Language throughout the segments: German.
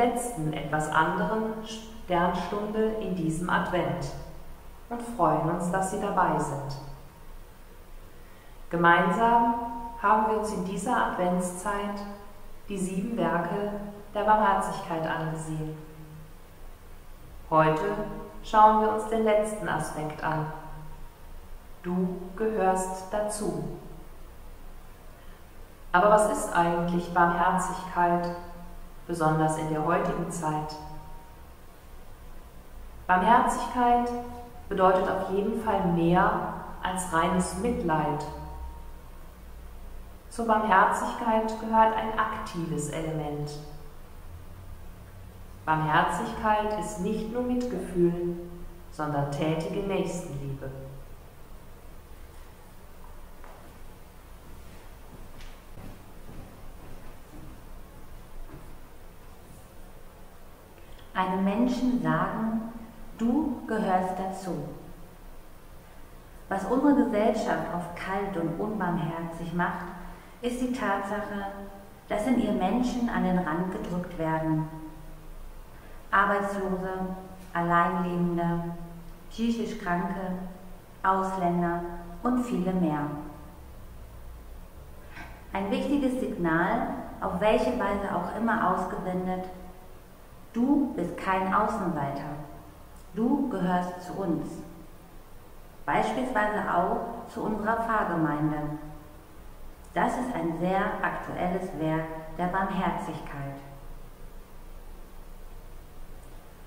letzten etwas anderen Sternstunde in diesem Advent und freuen uns, dass Sie dabei sind. Gemeinsam haben wir uns in dieser Adventszeit die sieben Werke der Barmherzigkeit angesehen. Heute schauen wir uns den letzten Aspekt an. Du gehörst dazu. Aber was ist eigentlich Barmherzigkeit, besonders in der heutigen Zeit? Barmherzigkeit bedeutet auf jeden Fall mehr als reines Mitleid. Zur Barmherzigkeit gehört ein aktives Element. Barmherzigkeit ist nicht nur Mitgefühl, sondern tätige Nächstenliebe. Einem Menschen sagen, du gehörst dazu. Was unsere Gesellschaft oft kalt und unbarmherzig macht, ist die Tatsache, dass in ihr Menschen an den Rand gedrückt werden. Arbeitslose, Alleinlebende, psychisch Kranke, Ausländer und viele mehr. Ein wichtiges Signal, auf welche Weise auch immer ausgewendet, du bist kein Außenseiter, du gehörst zu uns, beispielsweise auch zu unserer Pfarrgemeinde. Das ist ein sehr aktuelles Werk der Barmherzigkeit.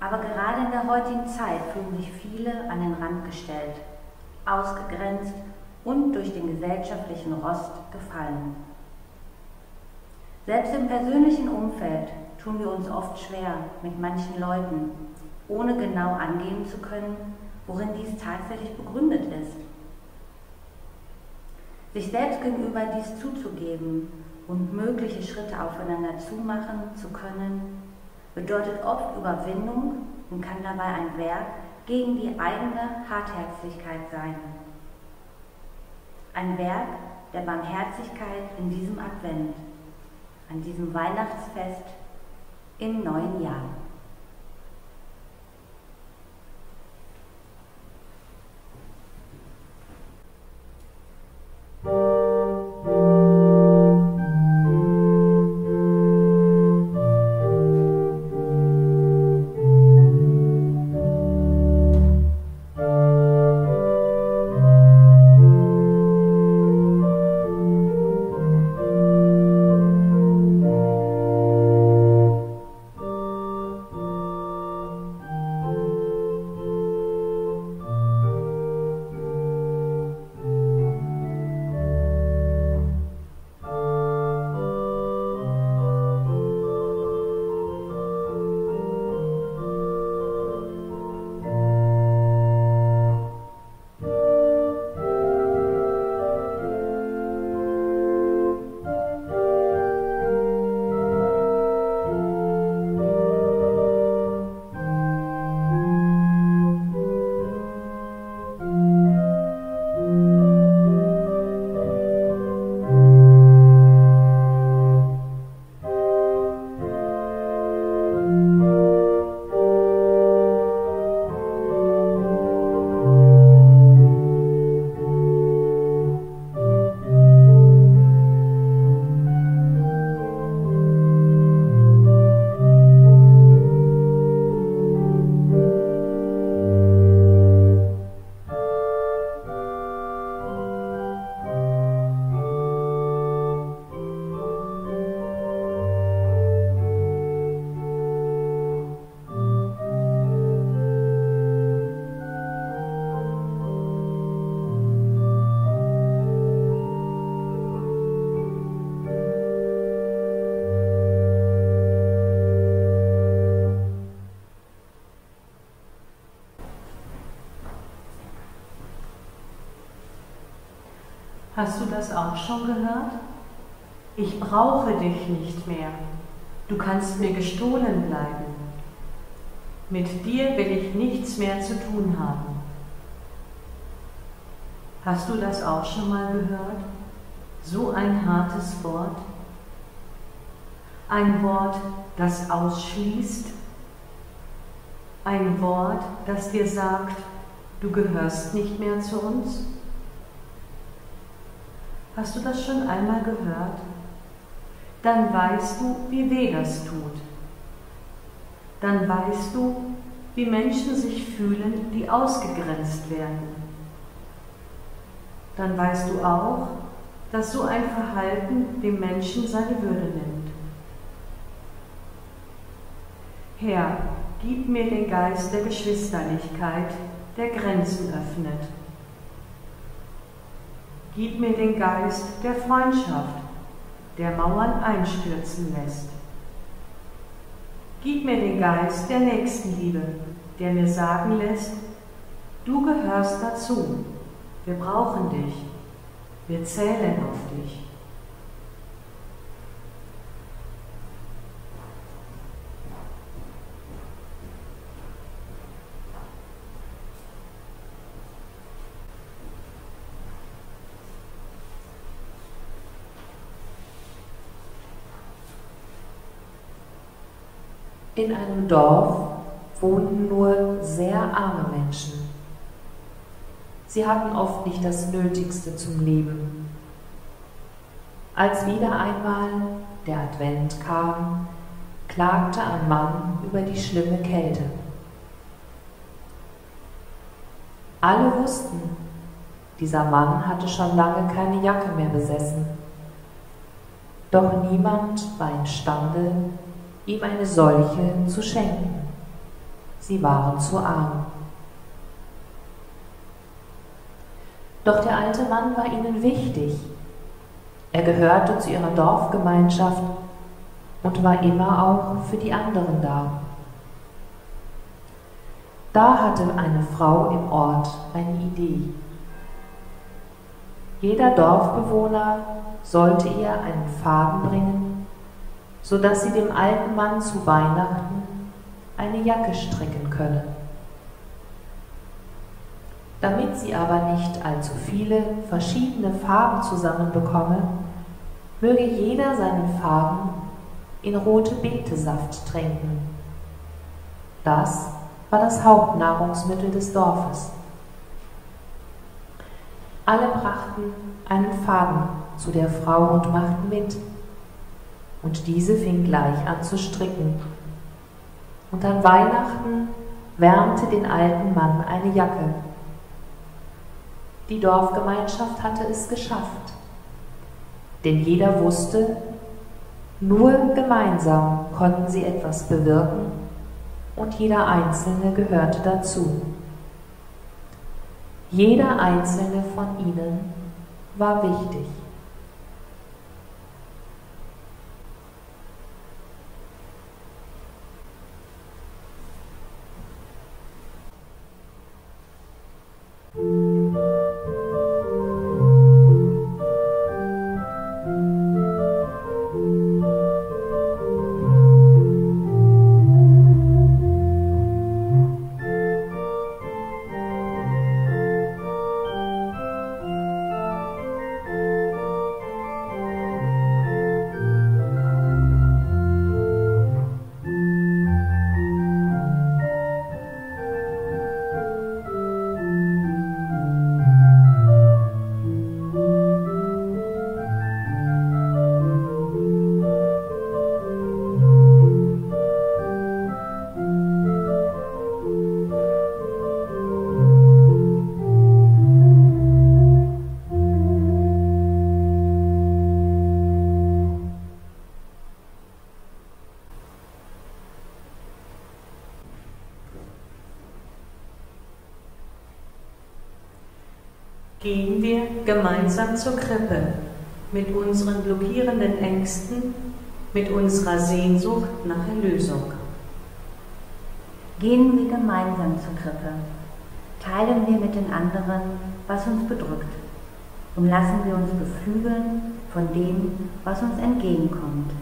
Aber gerade in der heutigen Zeit fühlen sich viele an den Rand gestellt, ausgegrenzt und durch den gesellschaftlichen Rost gefallen. Selbst im persönlichen Umfeld tun wir uns oft schwer mit manchen Leuten, ohne genau angeben zu können, worin dies tatsächlich begründet ist. Sich selbst gegenüber dies zuzugeben und mögliche Schritte aufeinander zumachen zu können, bedeutet oft Überwindung und kann dabei ein Werk gegen die eigene Hartherzigkeit sein. Ein Werk der Barmherzigkeit in diesem Advent, an diesem Weihnachtsfest im neuen Jahr. Hast du das auch schon gehört? Ich brauche dich nicht mehr. Du kannst mir gestohlen bleiben. Mit dir will ich nichts mehr zu tun haben. Hast du das auch schon mal gehört? So ein hartes Wort? Ein Wort, das ausschließt? Ein Wort, das dir sagt, du gehörst nicht mehr zu uns? Hast du das schon einmal gehört? Dann weißt du, wie weh das tut. Dann weißt du, wie Menschen sich fühlen, die ausgegrenzt werden. Dann weißt du auch, dass so ein Verhalten dem Menschen seine Würde nimmt. Herr, gib mir den Geist der Geschwisterlichkeit, der Grenzen öffnet. Gib mir den Geist der Freundschaft, der Mauern einstürzen lässt. Gib mir den Geist der Nächstenliebe, der mir sagen lässt, du gehörst dazu, wir brauchen dich, wir zählen auf dich. In einem Dorf wohnten nur sehr arme Menschen. Sie hatten oft nicht das Nötigste zum Leben. Als wieder einmal der Advent kam, klagte ein Mann über die schlimme Kälte. Alle wussten, dieser Mann hatte schon lange keine Jacke mehr besessen. Doch niemand war imstande, ihm eine solche zu schenken. Sie waren zu arm. Doch der alte Mann war ihnen wichtig. Er gehörte zu ihrer Dorfgemeinschaft und war immer auch für die anderen da. Da hatte eine Frau im Ort eine Idee. Jeder Dorfbewohner sollte ihr einen Faden bringen so dass sie dem alten Mann zu Weihnachten eine Jacke stricken könne. Damit sie aber nicht allzu viele verschiedene Farben zusammenbekomme, möge jeder seinen Faden in rote Betesaft trinken. Das war das Hauptnahrungsmittel des Dorfes. Alle brachten einen Faden zu der Frau und machten mit und diese fing gleich an zu stricken. Und an Weihnachten wärmte den alten Mann eine Jacke. Die Dorfgemeinschaft hatte es geschafft, denn jeder wusste, nur gemeinsam konnten sie etwas bewirken und jeder Einzelne gehörte dazu. Jeder Einzelne von ihnen war wichtig. Gemeinsam zur Krippe mit unseren blockierenden Ängsten, mit unserer Sehnsucht nach Erlösung. Gehen wir gemeinsam zur Krippe, teilen wir mit den anderen, was uns bedrückt und lassen wir uns beflügeln von dem, was uns entgegenkommt.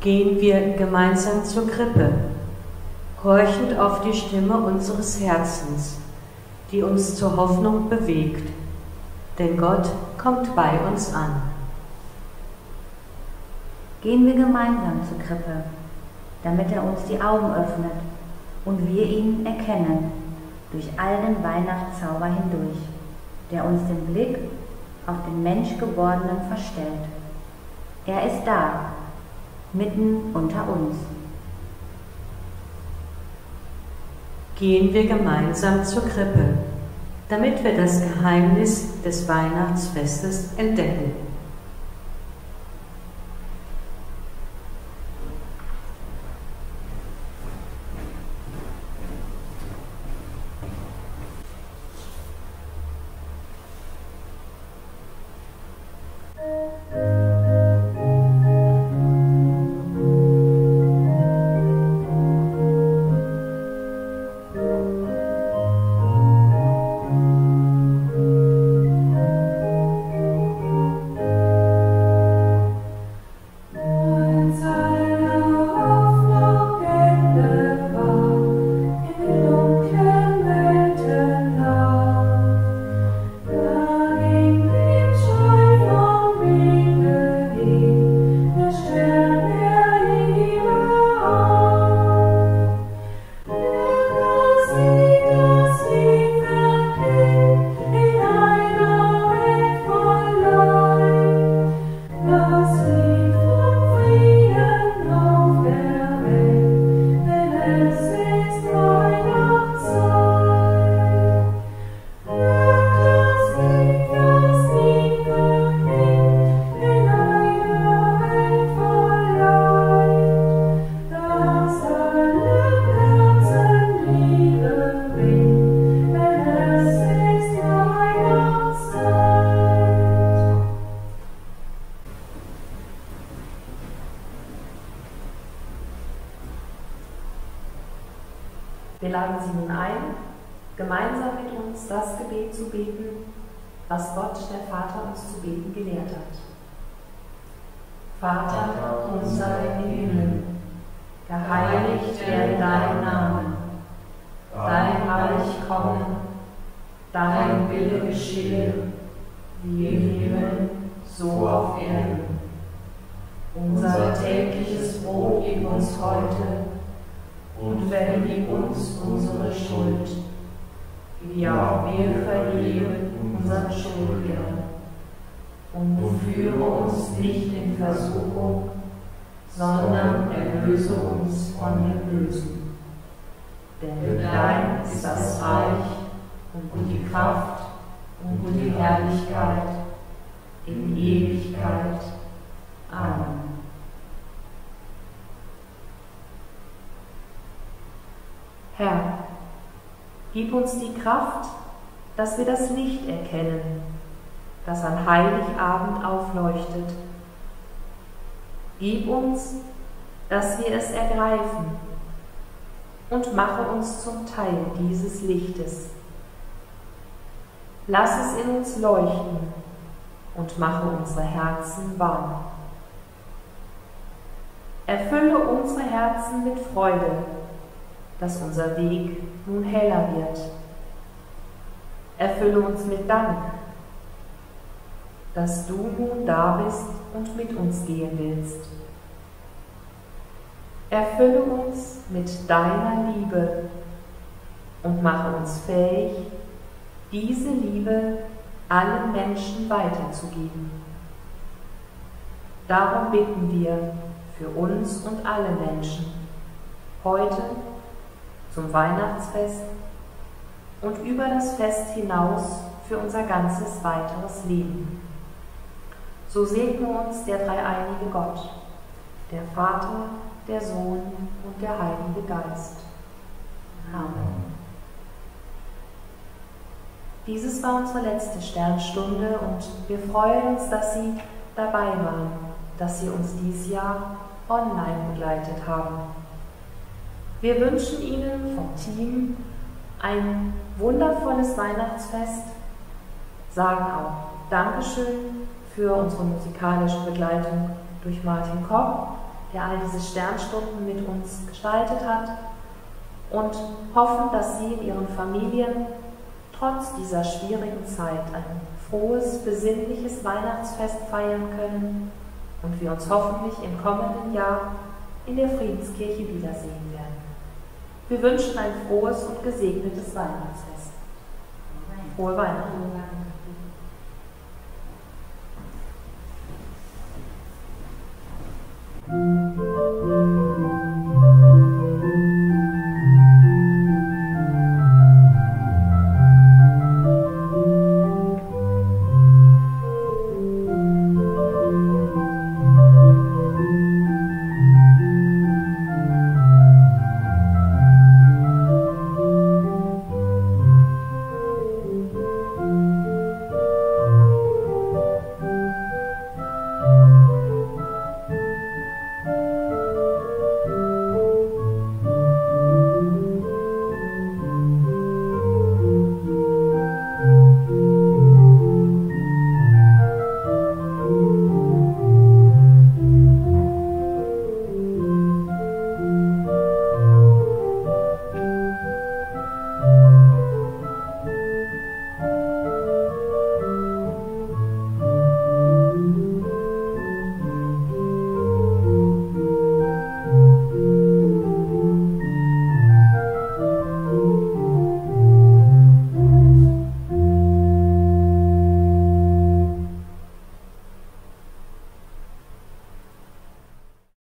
Gehen wir gemeinsam zur Krippe horchend auf die Stimme unseres Herzens, die uns zur Hoffnung bewegt, denn Gott kommt bei uns an. Gehen wir gemeinsam zur Krippe, damit er uns die Augen öffnet und wir ihn erkennen durch all den Weihnachtszauber hindurch, der uns den Blick auf den Menschgewordenen verstellt. Er ist da, mitten unter uns. Gehen wir gemeinsam zur Krippe, damit wir das Geheimnis des Weihnachtsfestes entdecken. Wir laden Sie nun ein, gemeinsam mit uns das Gebet zu beten, was Gott, der Vater, uns zu beten gelehrt hat. Vater unser im Himmel, geheiligt werde dein Name, dein Reich komme, dein Wille geschehe, wie im Himmel, so auf Erden. Unser tägliches Brot gib uns heute und vergib uns unsere Schuld, wie auch wir vergeben unseren Schuldigern. Und führe uns nicht in Versuchung, sondern erlöse uns von dem Bösen. Denn dein ist das Reich und die Kraft und die Herrlichkeit in Ewigkeit. Amen. Herr, gib uns die Kraft, dass wir das Licht erkennen, das an Heiligabend aufleuchtet. Gib uns, dass wir es ergreifen und mache uns zum Teil dieses Lichtes. Lass es in uns leuchten und mache unsere Herzen warm. Erfülle unsere Herzen mit Freude dass unser Weg nun heller wird. Erfülle uns mit Dank, dass du nun da bist und mit uns gehen willst. Erfülle uns mit deiner Liebe und mache uns fähig, diese Liebe allen Menschen weiterzugeben. Darum bitten wir für uns und alle Menschen, heute zum Weihnachtsfest und über das Fest hinaus für unser ganzes weiteres Leben. So segne uns der dreieinige Gott, der Vater, der Sohn und der Heilige Geist. Amen. Dieses war unsere letzte Sternstunde und wir freuen uns, dass Sie dabei waren, dass Sie uns dieses Jahr online begleitet haben. Wir wünschen Ihnen vom Team ein wundervolles Weihnachtsfest, sagen auch Dankeschön für unsere musikalische Begleitung durch Martin Koch, der all diese Sternstunden mit uns gestaltet hat und hoffen, dass Sie in Ihren Familien trotz dieser schwierigen Zeit ein frohes, besinnliches Weihnachtsfest feiern können und wir uns hoffentlich im kommenden Jahr in der Friedenskirche wiedersehen werden. Wir wünschen ein frohes und gesegnetes Weihnachtsfest. Frohe Weihnachten.